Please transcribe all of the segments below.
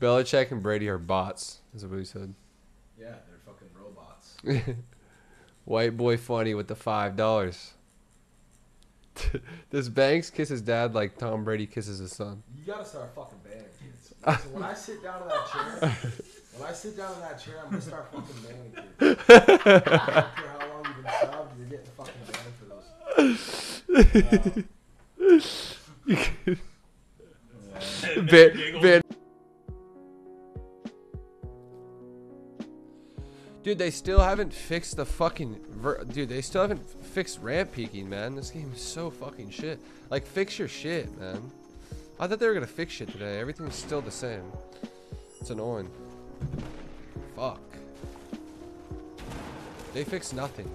Belichick and Brady are bots. Is what he said. Yeah, they're fucking robots. White boy funny with the five dollars. Does Banks kiss his dad like Tom Brady kisses his son? You gotta start fucking banning kids. Listen, when I sit down in that chair, when I sit down in that chair, I'm gonna start fucking banning kids. I don't care how long you've been subbed, you're getting fucking banned for those. Van, Van. Dude, they still haven't fixed the fucking. Dude, they still haven't fixed ramp peaking, man. This game is so fucking shit. Like, fix your shit, man. I thought they were gonna fix shit today. Everything's still the same. It's annoying. Fuck. They fixed nothing.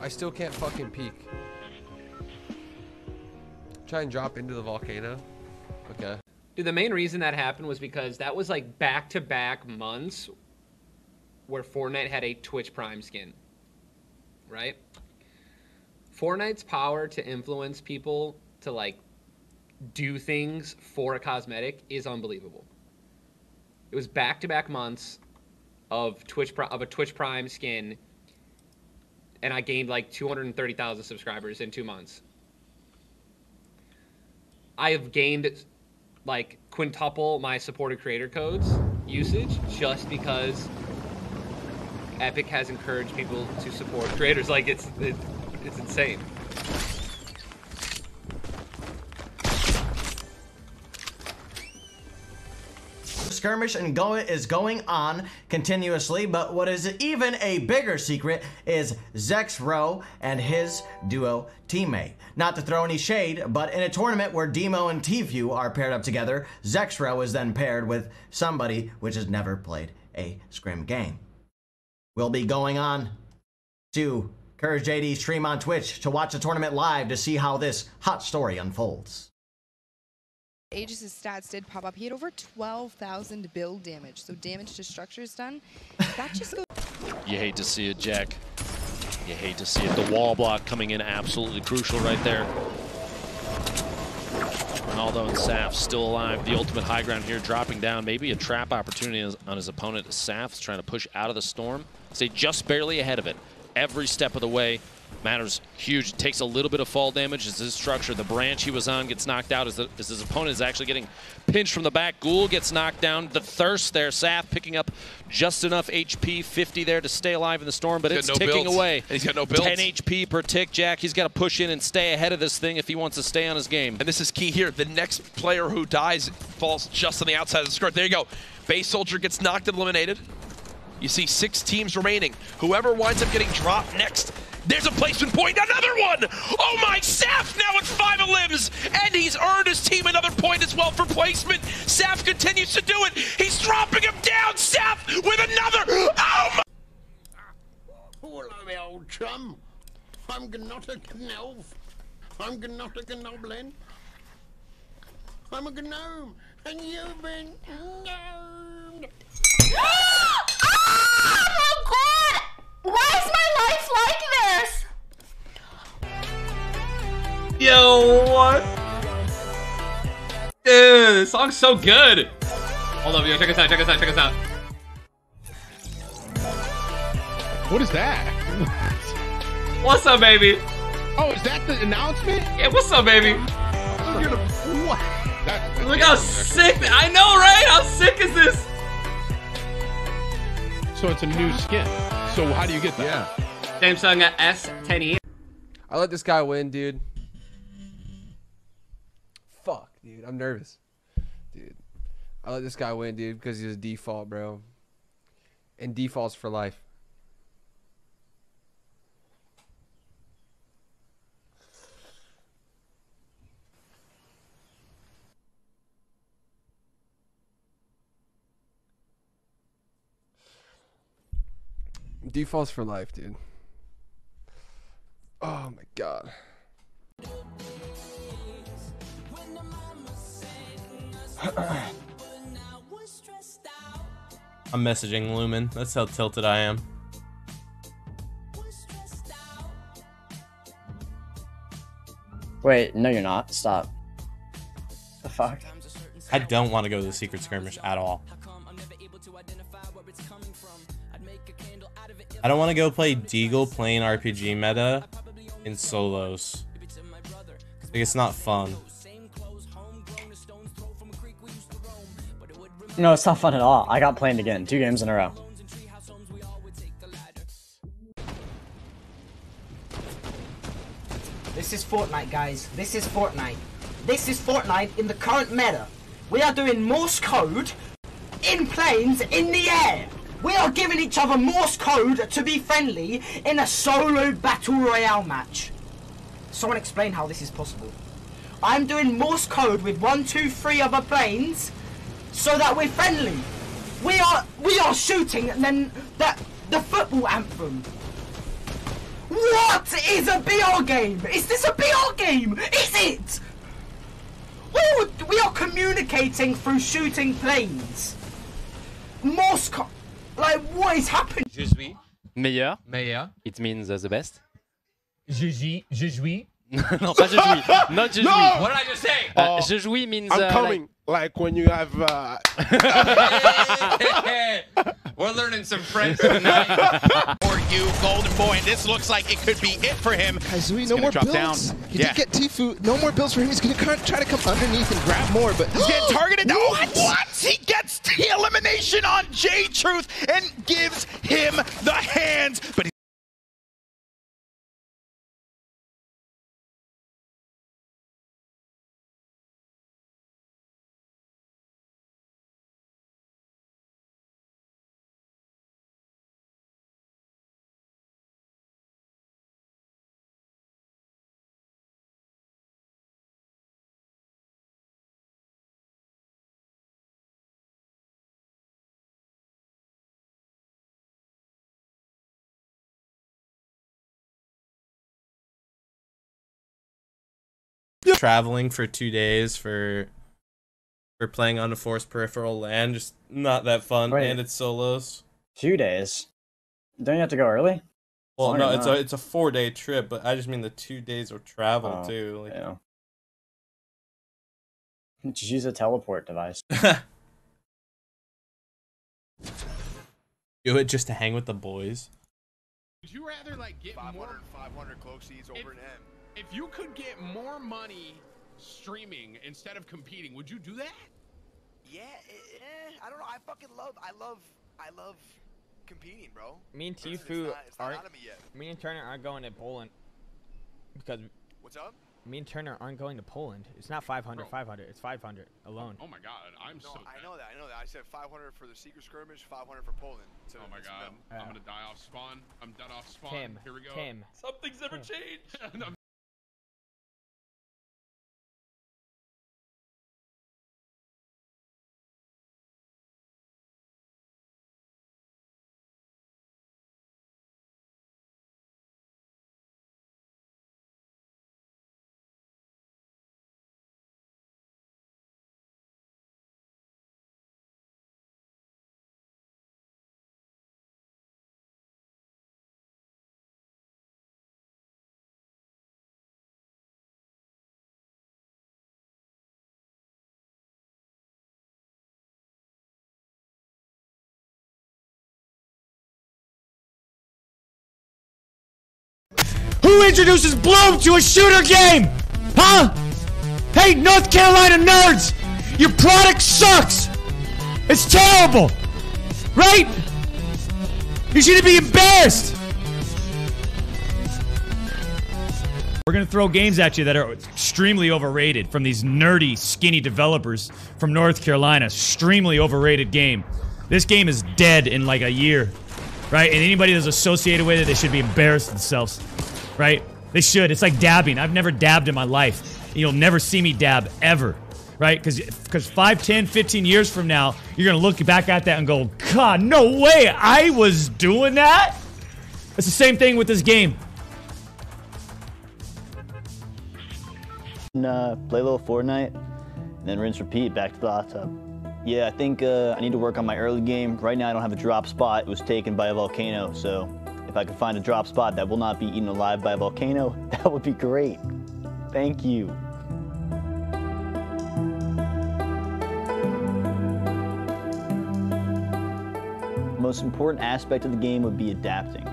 I still can't fucking peek. Try and drop into the volcano. Okay. Dude, the main reason that happened was because that was like back to back months where Fortnite had a Twitch Prime skin. Right? Fortnite's power to influence people to like do things for a cosmetic is unbelievable. It was back to back months of Twitch of a Twitch Prime skin and I gained like 230,000 subscribers in 2 months. I have gained like quintuple my supported creator codes usage just because Epic has encouraged people to support creators. Like it's it, it's insane. skirmish and go is going on continuously, but what is even a bigger secret is Zexrow and his duo teammate. Not to throw any shade, but in a tournament where Demo and Tfue are paired up together, Zexrow is then paired with somebody which has never played a scrim game. We'll be going on to Courage JD stream on Twitch to watch the tournament live to see how this hot story unfolds. Aegis' stats did pop up. He had over 12,000 build damage, so damage to structures done. That just goes. You hate to see it, Jack. You hate to see it. The wall block coming in absolutely crucial right there. Ronaldo and Saf still alive. The ultimate high ground here dropping down. Maybe a trap opportunity on his opponent. Saf's trying to push out of the storm. Stay just barely ahead of it. Every step of the way matters huge. It takes a little bit of fall damage as his structure, the branch he was on gets knocked out as, the, as his opponent is actually getting pinched from the back. Ghoul gets knocked down. The thirst there, Saf picking up just enough HP, 50 there to stay alive in the storm, but He's it's no ticking away. And he's got no builds. 10 HP per tick, Jack. He's got to push in and stay ahead of this thing if he wants to stay on his game. And this is key here. The next player who dies falls just on the outside of the skirt. There you go. Base Soldier gets knocked and eliminated. You see six teams remaining. Whoever winds up getting dropped next, there's a placement point. Another one! Oh my, Saf now with five of limbs! And he's earned his team another point as well for placement. Saf continues to do it. He's dropping him down. Saf with another. Oh my! Hello, old chum. I'm Gnotta Gnelf. I'm Gnotta Gnoblin. I'm a gnome, and you've been gnomed. Ah! Yo, what? Dude, this song's so good. Hold up, yo, check us out, check us out, check us out. What is that? What's up, baby? Oh, is that the announcement? Yeah, what's up, baby? What? That, Look how sick! I know, right? How sick is this? So it's a new skin. So how do you get that? Samsung S10e. I let this guy win, dude. Dude. I'm nervous. Dude. I let this guy win, dude, because he's a default, bro. And defaults for life. Defaults for life, dude. Oh my god. I'm messaging Lumen. That's how tilted I am. Wait, no, you're not. Stop. The fuck? I don't want to go to the secret skirmish at all. I don't want to go play Deagle playing RPG meta in solos. Like it's not fun. No, it's not fun at all. I got planned again, two games in a row. This is Fortnite, guys. This is Fortnite. This is Fortnite in the current meta. We are doing Morse code in planes in the air. We are giving each other Morse code to be friendly in a solo battle royale match. Someone explain how this is possible. I'm doing Morse code with one, two, three other planes so that we're friendly. We are we are shooting and then that the football anthem. What is a BR game? Is this a BR game? Is it? We are, we are communicating through shooting planes. Morse co- like what is happening? Je suis Meilleur. meilleur. It means uh, the best. Je suis. Je suis. non, pas je jouis. Not je No! jouis. What did I just say? Uh, je jouis means. I'm uh, coming. Like, when you have. Uh... We're learning some French tonight. For you, Golden Boy, and this looks like it could be it for him. Kaizui, no more drop builds. down. He yeah. did get Tfue. No more builds for him. He's going to try to come underneath and grab more, but He's getting targeted. What? what? He gets the elimination on J Truth and gives him the hands. But Traveling for two days for for playing on a forced peripheral land, just not that fun. Wait. And it's solos. Two days. Don't you have to go early? Well, no, than it's a it's a four day trip, but I just mean the two days of travel Oh, too. Like, Yeah. Just use a teleport device. do it just to hang with the boys. Would you rather like get 500, more 500 cloak seeds over an M? If you could get more money streaming instead of competing? Would you do that? Yeah, eh, eh, I don't know. I fucking love. I love. I love competing, bro. Me and It's- it's Tifu not- it's not aren't. out of me yet. Me and Turner aren't going to Poland because. What's up? Me and Turner aren't going to Poland. It's not 500, 500. It's 500 alone. Oh my god, I'm No, so. I know that. I know that. I said 500 for the secret skirmish, 500 for Poland. So Oh my god, no. I'm gonna die off spawn. I'm dead off spawn. Tim, Here we go. Tim. Something's never changed. Who introduces Bloom to a shooter game? Huh? Hey, North Carolina nerds! Your product sucks! It's terrible! Right? You should be embarrassed! We're gonna throw games at you that are extremely overrated from these nerdy, skinny developers from North Carolina. Extremely overrated game. This game is dead in like a year, right? And anybody that's associated with it, they should be embarrassed themselves, right? They should. It's like dabbing. I've never dabbed in my life. You'll never see me dab ever, right? Because because 5, 10, 15 years from now, you're gonna look back at that and go, God, no way, I was doing that. It's the same thing with this game. Uh, play a little Fortnite, and then rinse, repeat, back to the hot tub. Yeah, I think uh, I need to work on my early game. Right now, I don't have a drop spot. It was taken by a volcano, so I could find a drop spot that will not be eaten alive by a volcano, that would be great. Thank you. The most important aspect of the game would be adapting.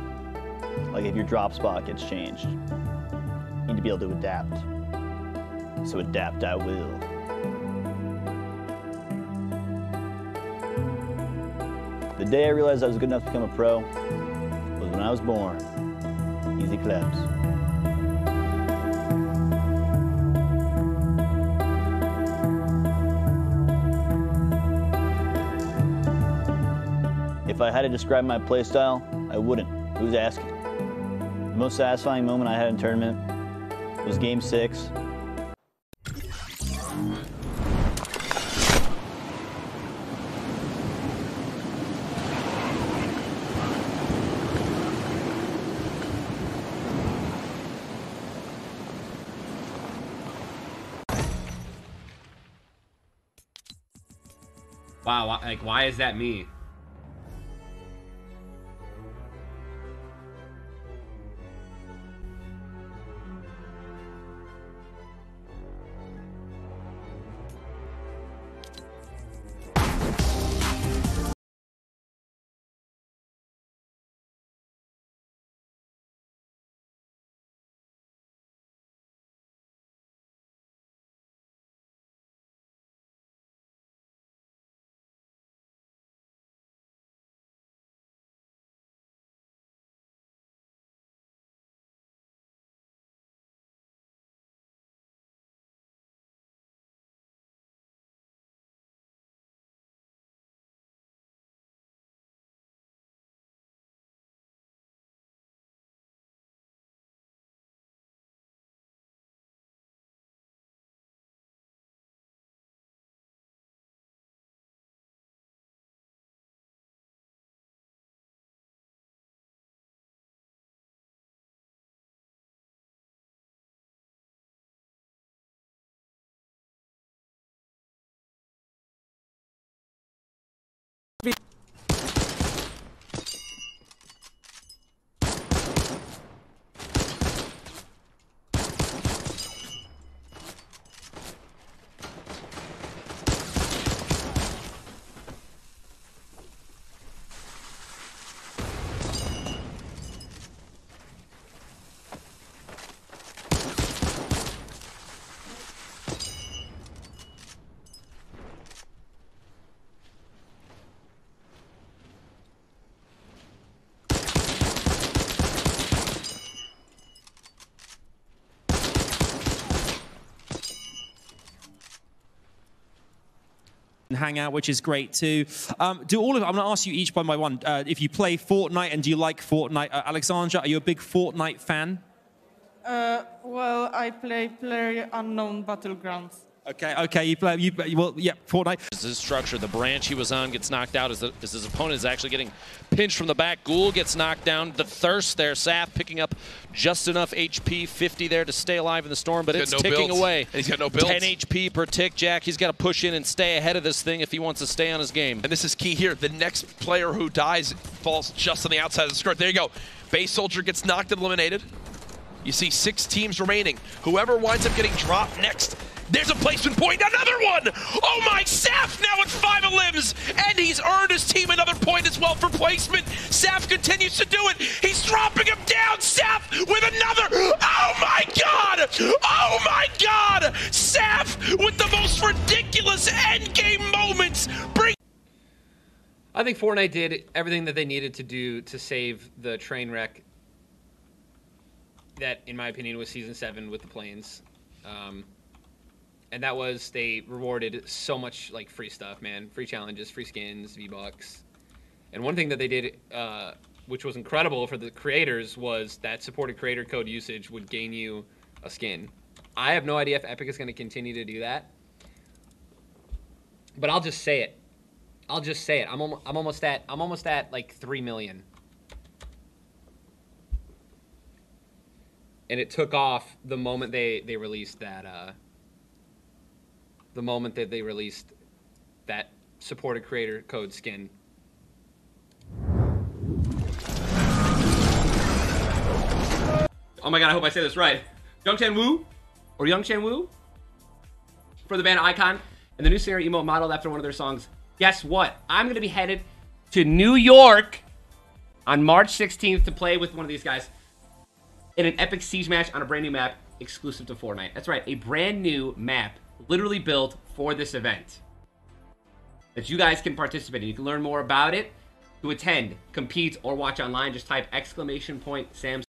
Like if your drop spot gets changed, you need to be able to adapt. So adapt I will. The day I realized I was good enough to become a pro, when I was born. Easy claps. If I had to describe my playstyle, I wouldn't. Who's asking? The most satisfying moment I had in tournament was game six. Like why is that me? Hang out, which is great too. Um, do all of I'm going to ask you each one by one. Uh, if you play Fortnite and do you like Fortnite, uh, Alexandra, are you a big Fortnite fan? Uh, well, I play Player Unknown Battlegrounds. Okay, okay, you play, you, well, yeah, Fortnite. This is structure. The branch he was on gets knocked out as, the, as his opponent is actually getting pinched from the back. Ghoul gets knocked down. The thirst there, Saf picking up just enough HP, 50 there to stay alive in the storm, but He's it's no ticking builds. away. And he's got no builds. 10 HP per tick, Jack. He's got to push in and stay ahead of this thing if he wants to stay on his game. And this is key here. The next player who dies falls just on the outside of the skirt. There you go. Base Soldier gets knocked and eliminated. You see six teams remaining. Whoever winds up getting dropped next, there's a placement point. Another one! Oh my, Saf now at five of limbs! And he's earned his team another point as well for placement. Saf continues to do it. He's dropping him down. Saf with another. Oh my god! Oh my god! Saf with the most ridiculous endgame moments. Bring I think Fortnite did everything that they needed to do to save the train wreck that, in my opinion, was season seven with the planes. Um, and that was they rewarded so much like free stuff, man, free challenges, free skins, V Bucks. And one thing that they did, uh, which was incredible for the creators, was that supported creator code usage would gain you a skin. I have no idea if Epic is going to continue to do that, but I'll just say it. I'll just say it. I'm almost, I'm almost at I'm almost at like three million. And it took off the moment they they released that. Uh, the moment that they released that supported creator code skin. Oh my god! I hope I say this right. Youngchan Woo, or Youngchan Woo, for the band iKON, and the new singer emote modeled after one of their songs. Guess what? I'm gonna be headed to New York on March 16th to play with one of these guys in an epic siege match on a brand new map exclusive to Fortnite. That's right, a brand new map literally built for this event that you guys can participate in. You can learn more about it. To attend, compete, or watch online, just type exclamation point Sam